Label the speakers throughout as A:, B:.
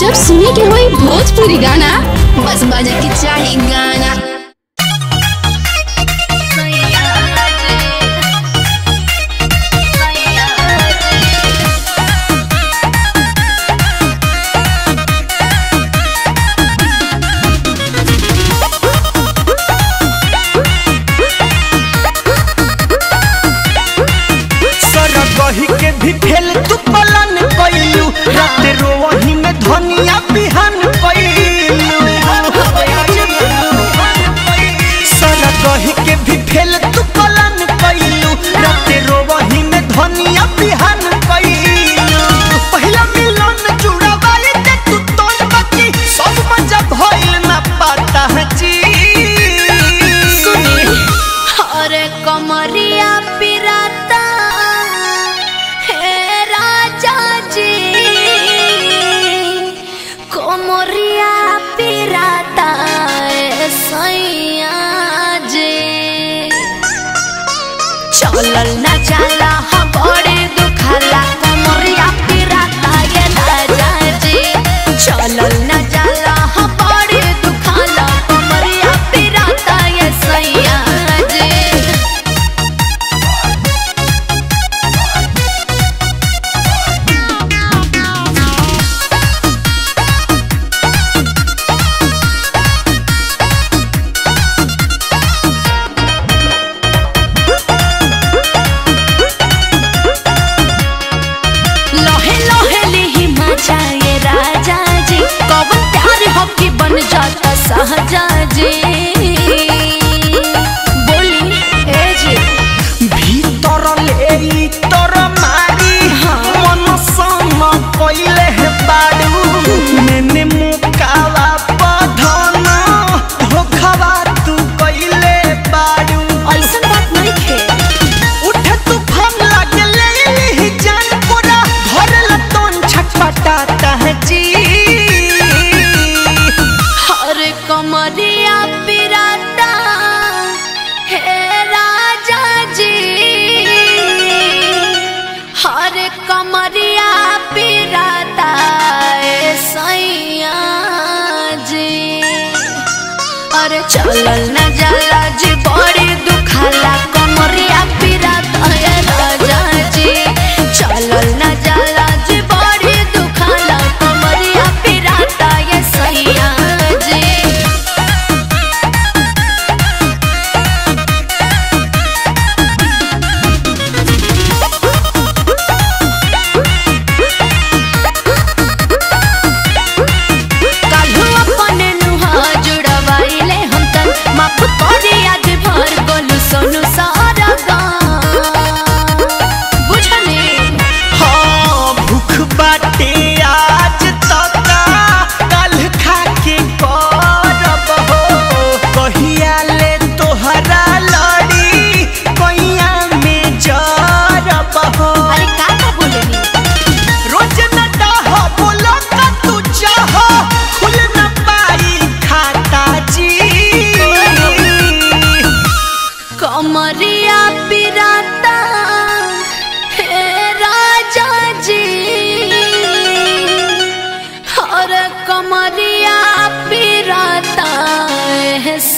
A: जब सुने के हुई भोजपुरी गाना, बस बजे के चाहे गाना।
B: भी फेल तू पलन
A: la la la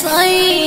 A: sleep.